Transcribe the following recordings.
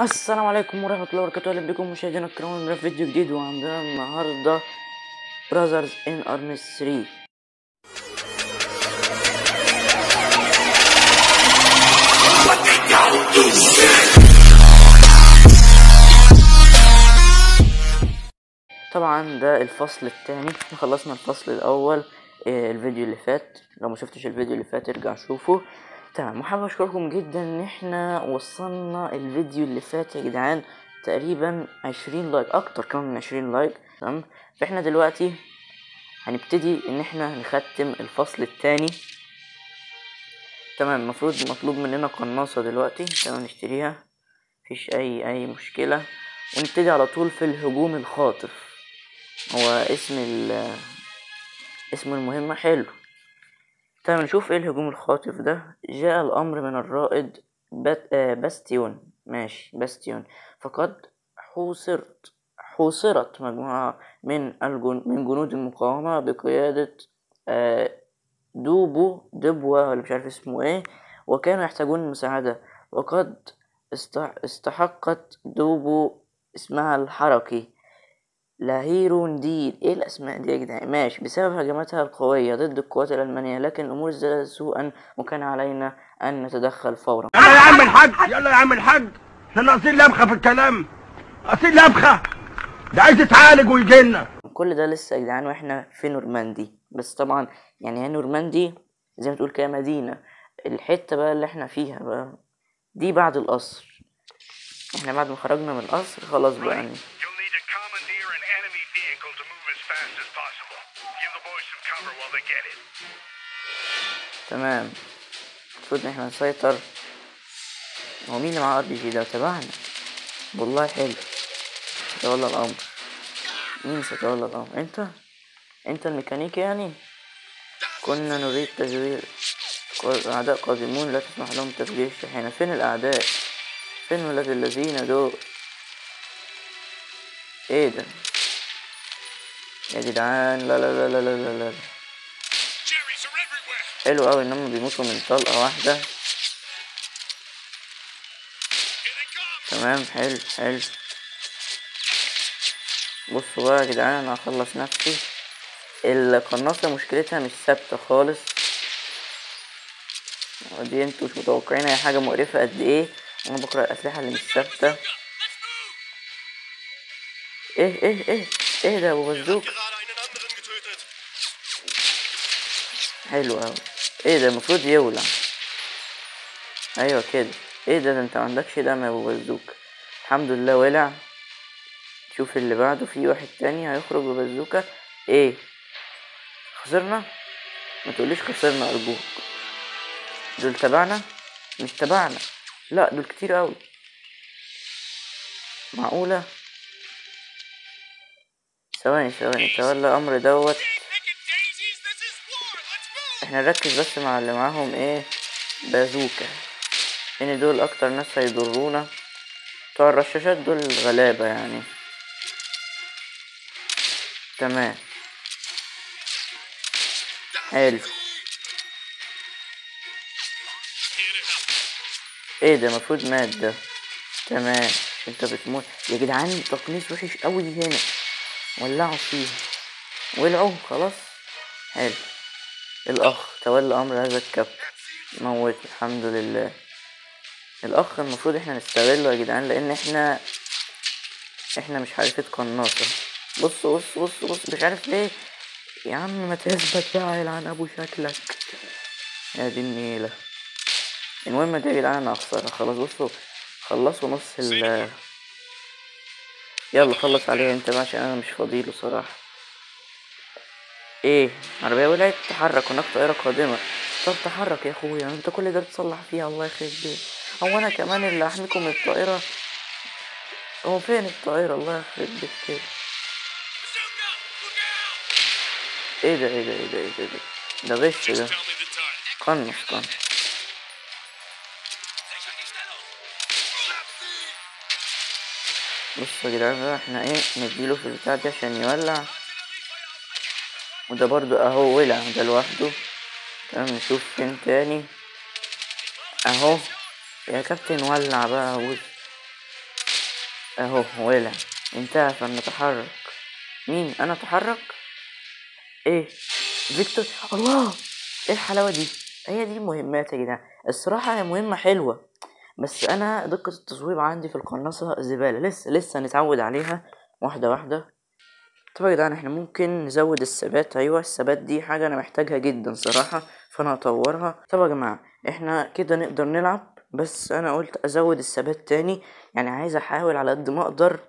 السلام عليكم ورحمة الله وبركاته. أهلا بكم مشاهدينا الكرام في فيديو جديد وعندنا النهاردة براذرز ان ارمز 3 طبعا ده الفصل الثاني خلصنا الفصل الأول آه، الفيديو اللي فات. لو ما شفتش الفيديو اللي فات ارجع شوفه. تمام وحابب أشكركم جدا إن إحنا وصلنا الفيديو اللي فات يا جدعان تقريبا عشرين like أكتر كمان من عشرين like. تمام؟ فإحنا دلوقتي هنبتدي إن إحنا نختم الفصل الثاني تمام المفروض مطلوب مننا قناصة دلوقتي. تمام نشتريها. مفيش أي أي مشكلة. ونبتدي على طول في الهجوم الخاطف. هو اسم ال اسم المهمة حلو. تمام نشوف إيه الهجوم الخاطف ده. جاء الأمر من الرائد بات آه باستيون. ماشي باستيون. فقد حوصرت حوصرت مجموعة من الجن... من جنود المقاومة بقيادة آه دوبو دبوة ولا مش عارف اسمه إيه وكانوا يحتاجون المساعدة وقد است... استحقت دوبو اسمها الحركي. لاهيرون ديل إيه الأسماء دي يا جدعان؟ ماشي بسبب هجماتها القوية ضد القوات الألمانية لكن الأمور ازدادت سوءا وكان علينا أن نتدخل فورا. يلا يا عم الحاج يلا يا عم الحاج. إحنا ناقصين لبخه في الكلام. ناقصين لبخه ده عايز يتعالج ويجي لنا كل ده لسه يا جدعان وإحنا في نورماندي. بس طبعا يعني هي نورماندي زي ما تقول كده مدينة. الحتة بقى اللي إحنا فيها بقى دي بعد القصر. إحنا بعد ما خرجنا من القصر خلاص بقى يعني. تمام. المفروض إن إحنا نسيطر. هو مين اللي معاه أر بي جي ده؟ تبعنا. والله حلو. تولى الأمر. مين سيتولى الأمر. أنت؟ أنت الميكانيكي يعني؟ كنا نريد تزوير أعداء قادمون لا تسمح لهم تفجير الشاحنة. فين الأعداء؟ فين ولاد الذين دول؟ إيه ده؟ يا جدعان. لا لا لا لا لا لا, لا. حلو قوي إن هم بيموتوا من they come. تمام حلو حلو. بصوا بقى يا جدعان أنا هخلص نفسي. القناصة مشكلتها مش ثابتة خالص. ودي أنتوا مش متوقعين هي حاجة مقرفة قد إيه. أنا بقرأ الأسلحة اللي مش ثابتة. إيه إيه إيه إيه ده أبو بزوك. حلو أوي. إيه ده المفروض يولع. أيوه كده. إيه ده ده أنت معندكش دم يا أبو بزوك. الحمد لله ولع. شوف اللي بعده في واحد تاني هيخرج ببزوكة. إيه؟ خسرنا؟ ما تقوليش خسرنا أرجوك. دول تبعنا؟ مش تبعنا. لا دول كتير أوي. معقولة؟ ثواني ثواني. تولى أمر دوت. إحنا نركز بس مع اللي معاهم إيه بازوكا. لأن دول أكتر ناس هيضرونا؟ بتوع الرشاشات دول غلابة يعني. تمام. حلو. إيه ده المفروض مات ده. تمام. انت بتموت. يا جدعان تقنيص وحش قوي هنا. ولعوا فيه. ولعوا خلاص. حلو. الأخ تولى أمر هذا الكابتن موت الحمد لله. الأخ المفروض إحنا نستغله يا جدعان لأن إحنا إحنا مش حريفة قناصة. بص بص بص بص مش عارف ليه. يا عم ما تثبت بقى يلعن أبو شكلك. يا دي النيلة المهم ده يا جدعان أنا هخسرها خلاص بصوا خلصوا نص ال يلا خلص عليه أنت بقى عشان أنا مش فاضيله صراحة. إيه؟ عربية ولعت تحرك هناك طائرة قادمة. طب تحرك يا أخويا أنت كل ده بتصلح فيها الله يخرب بيك هو أنا كمان اللي أحميكم من الطائرة. هو فين الطائرة؟ الله يخرب بيك كده. إيه ده إيه ده إيه ده إيه ده ده, غش ده. قنص قنص. بصوا يا جدعان إحنا إيه نديله في البتاع دي عشان يولع. وده برضو اهو ولع ده لوحده. تمام نشوف فين تاني. اهو يا كابتن ولع بقى بص اهو ولع. انتهى فلنتحرك مين؟ أنا اتحرك؟ إيه؟ فيكتور؟ الله! إيه الحلاوة دي؟ هي دي المهمات يا جدعان. الصراحة هي مهمة حلوة. بس أنا دقة التصويب عندي في القناصة زبالة. لسه لسه نتعود عليها. واحدة واحدة. طب يا جدعان إحنا ممكن نزود الثبات؟ أيوه الثبات دي حاجة أنا محتاجها جدا صراحة فأنا هطورها. طب يا جماعة إحنا كده نقدر نلعب بس أنا قلت أزود الثبات تاني. يعني عايز أحاول على قد ما أقدر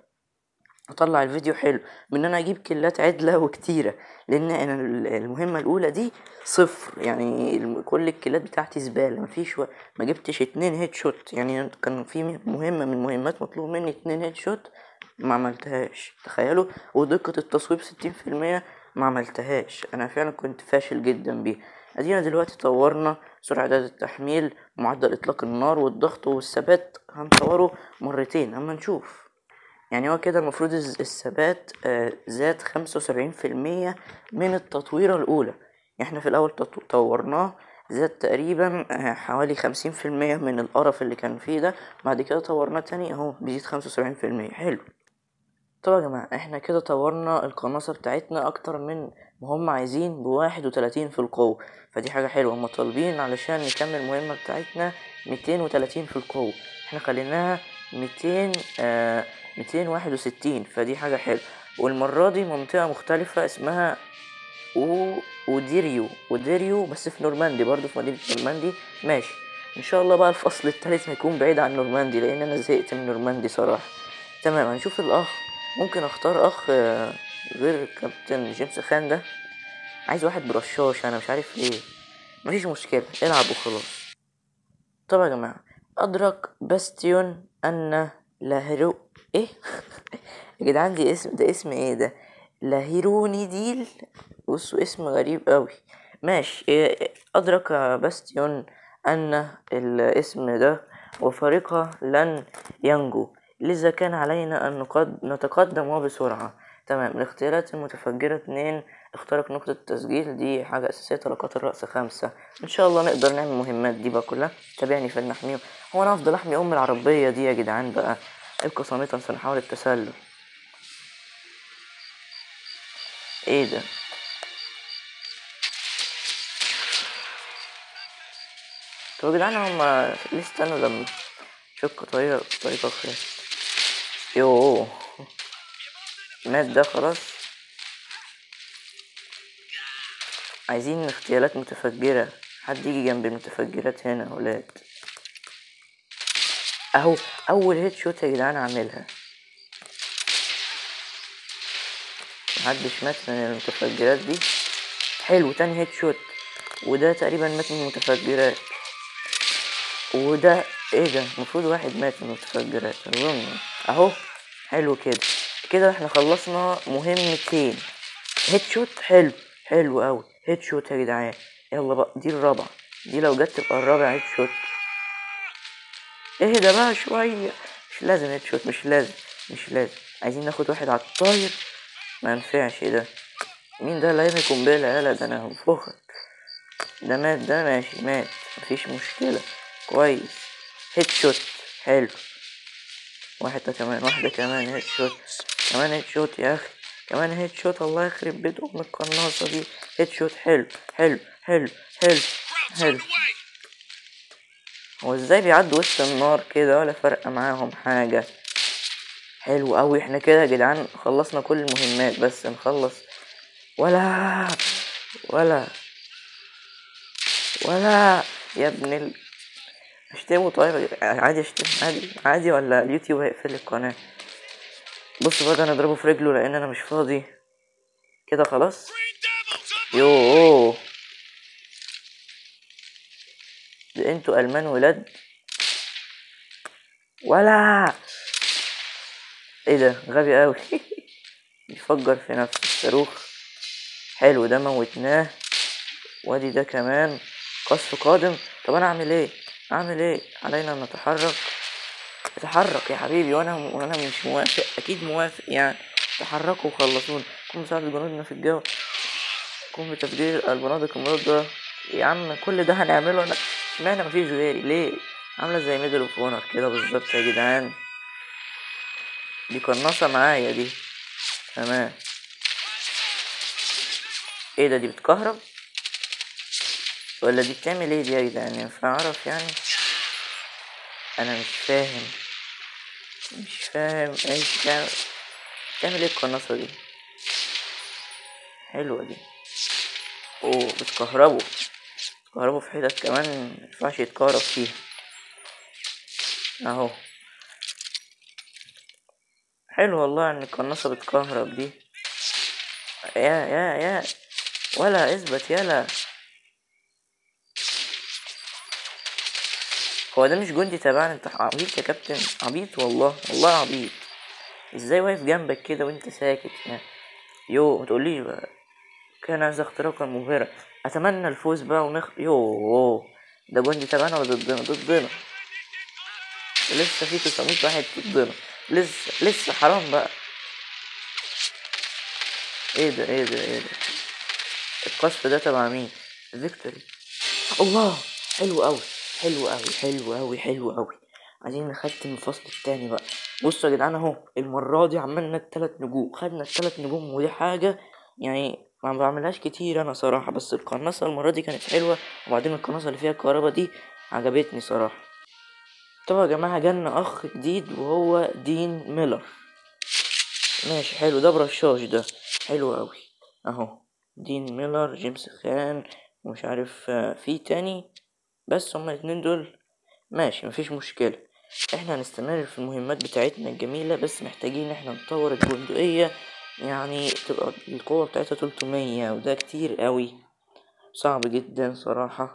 أطلع الفيديو حلو من إن أنا أجيب كيلات عدلة وكتيرة لأن أنا ال- المهمة الأولى دي صفر. يعني كل الكيلات بتاعتي زبالة مفيش و... ما جبتش اتنين هيد شوت يعني كان في مهمة من المهمات مطلوب مني اتنين هيد شوت ما عملتهاش تخيلوا؟ ودقة التصويب ستين في المية ما عملتهاش. أنا فعلا كنت فاشل جدا بيه أدينا دلوقتي طورنا سرعة اعداد التحميل معدل إطلاق النار والضغط والثبات. هنطوره مرتين أما نشوف. يعني هو كده المفروض الثبات آه، زاد خمسة وسبعين في المية من التطويرة الأولى. إحنا في الأول طورناه زاد تقريبا آه، حوالي خمسين في المية من القرف اللي كان فيه ده. بعد كده طورناه تاني أهو بيزيد خمسة وسبعين في المية. حلو. طب يا جماعة إحنا كده طورنا القناصة بتاعتنا أكتر من ما هم عايزين بواحد وتلاتين في القوة. فدي حاجة حلوة هما طالبين علشان نكمل المهمة بتاعتنا ميتين وتلاتين في القوة. إحنا خليناها ميتين آه ميتين واحد وستين فدي حاجة حلوة. والمرة دي منطقة مختلفة اسمها و... وديريو. وديريو بس في نورماندي برضو في مدينة نورماندي. ماشي. إن شاء الله بقى الفصل التالت هيكون بعيد عن نورماندي لأن أنا زهقت من نورماندي صراحة. تمام هنشوف الأخ ممكن اختار اخ غير كابتن جيمس خان ده. عايز واحد برشاش أنا مش عارف ليه. مفيش مشكلة العب وخلاص. طب يا جماعة أدرك باستيون أن لاهيرو إيه؟ يا جدعان دي اسم ده اسم إيه ده؟ لاهيروني ديل؟ بصوا اسم غريب أوي. ماشي إيه، أدرك باستيون أن الاسم ده وفريقه لن ينجو. لذا كان علينا أن. نتقدم وبسرعة. تمام. الاختيارات المتفجرة اتنين اخترق نقطة التسجيل. دي حاجة أساسية طلقات الرأس خمسة. إن شاء الله نقدر نعمل المهمات دي بقى كلها. تابعني في نحميهم هو أنا أفضل أحمي أم العربية دي يا جدعان بقى. ابقى صامتا سنحاول التسلل. إيه ده؟ طب يا جدعان هما ليه استنوا لما شق طريقة طريقة خير. يوه. مات ده خلاص. عايزين اغتيالات متفجرة. حد يجي جنب المتفجرات هنا ولاد. أهو أول هيد شوت يا جدعان اعملها محدش مات من المتفجرات دي. حلو تاني headshot وده تقريبا مات من المتفجرات. وده إيه ده؟ المفروض واحد مات من المتفجرات اظن اهو. حلو كده. كده إحنا خلصنا مهمتين. headshot؟ حلو. حلو أوي. headshot يا جدعان. يلا بقى. دي الرابعة. دي لو جت تبقى الرابع headshot. اهدى بقى شوية. مش لازم headshot. مش لازم. مش لازم. عايزين ناخد واحد على الطاير. ما ينفعش ده. مين ده اللي هيرمي قنبلة يالا؟ ده أنا هنفخك. ده مات. ده ماشي. مات. مفيش مشكلة. كويس. headshot حلو. واحدة كمان واحدة كمان headshot كمان headshot يا أخي. كمان headshot الله يخرب بيت ام القناصة دي. headshot حلو حلو حلو حلو حلو. هو إزاي بيعدوا وسط النار كده؟ ولا فرق معاهم حاجة. حلو أوي. إحنا كده يا جدعان خلصنا كل المهمات بس. نخلص. ولا ولا ولا. يا ابن ال اشتمه طيب عادي اشتم عادي عادي ولا اليوتيوب هيقفل القناة؟ بص بقى أنا أضربه في رجله لأن أنا مش فاضي. كده خلاص؟ يوه. ده أنتوا ألمان ولاد؟ ولا! إيه ده؟ غبي قوي بيفجر في نفسه الصاروخ. حلو ده موتناه. وادي ده كمان. قصف قادم. طب أنا أعمل إيه؟ اعمل إيه؟ علينا ان نتحرك. اتحرك يا حبيبي وأنا وأنا مش موافق أكيد موافق يعني. تحركوا وخلصونا. قوم بساعد جنودنا في الجو. قوم بتفجير البنادق المضادة يا عم كل ده هنعمله؟ أنا اشمعنى مفيش غيري ليه؟ عاملة زي Medal of Honor كده بالظبط يا جدعان. دي قناصة معايا دي. تمام. إيه ده؟ دي بتكهرب؟ ولا دي بتعمل إيه دي يا جدعان؟ ينفع اعرف يعني. أنا مش فاهم. مش فاهم. إيش بتعمل بتعمل إيه القناصة دي؟ حلوة دي. أوه بتكهربوا بتكهربوا في حتت كمان مينفعش يتكهرب فيها. أهو. حلو والله إن القناصة بتكهرب دي. يا يا يا. ولا إثبت يلا. هو ده مش جندي تبعنا انت عبيط يا كابتن عبيط والله والله عبيط. إزاي واقف جنبك كده وانت ساكت؟ يعني يو متقوليش بقى. كان هذا اختراقا مبهرا اتمنى الفوز بقى ونخ يو ده جندي تبعنا ولا ضدنا؟ ضدنا. لسه في 900 واحد ضدنا. لسه لسه حرام بقى. إيه ده إيه ده إيه ده؟ القصف ده تبع مين؟ victory. الله حلو قوي حلو قوي حلو قوي حلو قوي عايزين نختم الفصل التاني بقى. بصوا يا جدعان أهو المرة دي عملنا التلات نجوم خدنا التلات نجوم ودي حاجة يعني ما بعملهاش كتير أنا صراحة بس القناصة المرة دي كانت حلوة وبعدين القناصة اللي فيها الكهرباء دي عجبتني صراحة. طبعا يا جماعة جالنا أخ جديد وهو دين ميلر. ماشي حلو. ده برشاش ده. حلو قوي أهو. دين ميلر جيمس خان ومش عارف آه، في تاني؟ بس هما الاتنين دول ماشي مفيش مشكلة. إحنا هنستمر في المهمات بتاعتنا الجميلة بس محتاجين إحنا نطور البندقية يعني تبقى القوة بتاعتها 300 وده كتير قوي. صعب جدا صراحة.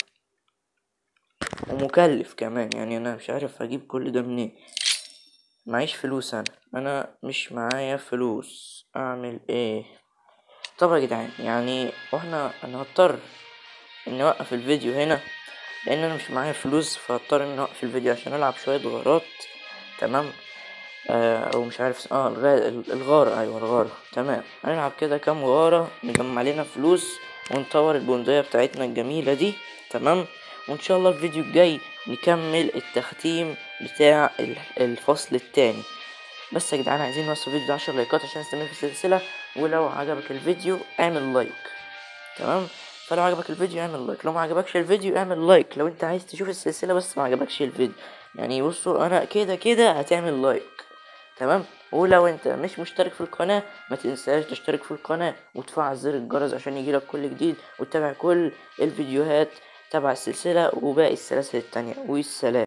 ومكلف كمان يعني أنا مش عارف أجيب كل ده منين. معيش فلوس أنا. أنا مش معايا فلوس. أعمل إيه؟ طب يا جدعان يعني وإحنا أنا هضطر اني اوقف الفيديو هنا؟ لأن أنا مش معايا فلوس فهضطر اني اوقف الفيديو عشان ألعب شوية غارات. تمام؟ آه أو مش عارف آه الغا- الغارة. أيوه الغارة. تمام. هنلعب كده كام غارة نجمع لنا فلوس ونطور البندقية بتاعتنا الجميلة دي. تمام؟ وإن شاء الله الفيديو الجاي نكمل التختيم بتاع ال- الفصل التاني. بس يا جدعان عايزين نوصل الفيديو ده 10 لايكات عشان نستمر في السلسلة. ولو عجبك الفيديو اعمل like. تمام؟ فلو عجبك الفيديو اعمل like لو ما عجبكش الفيديو اعمل like لو انت عايز تشوف السلسلة بس ما عجبكش الفيديو. يعني بصوا أنا كده كده هتعمل like تمام؟ ولو انت مش مشترك في القناة ما تنساش تشترك في القناة وتفعل زر الجرس عشان يجيلك كل جديد وتتابع كل الفيديوهات تبع السلسلة وباقي السلاسل التانية. والسلام